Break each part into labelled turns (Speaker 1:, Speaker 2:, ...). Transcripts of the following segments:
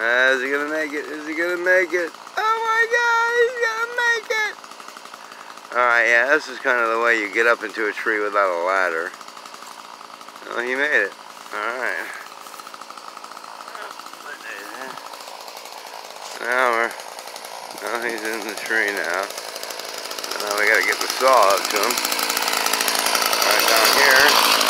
Speaker 1: Uh, is he gonna make it? Is he gonna make it? Oh my god, he's gonna make it! Alright, yeah, this is kind of the way you get up into a tree without a ladder. Oh, he made it. Alright. Now we're, now he's in the tree now. Now we gotta get the saw up to him. Right down here.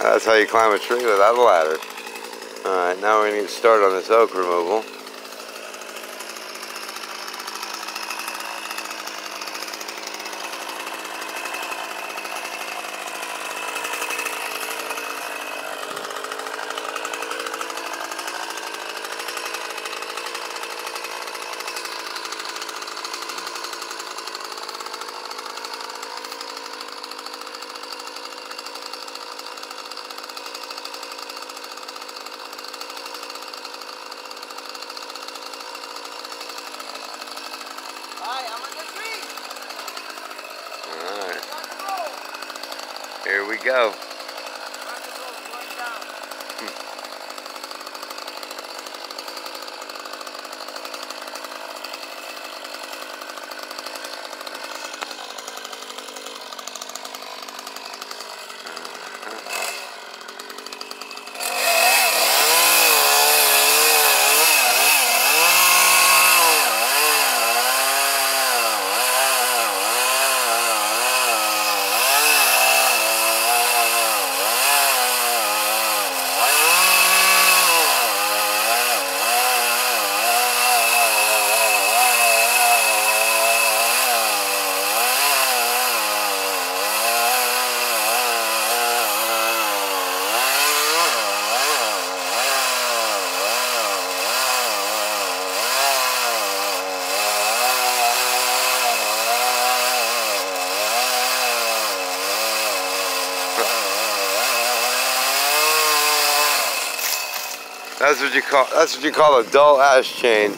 Speaker 1: That's how you climb a tree without a ladder. Alright, now we need to start on this oak removal. Here we go. That's what you call that's what you call a dull ass chain.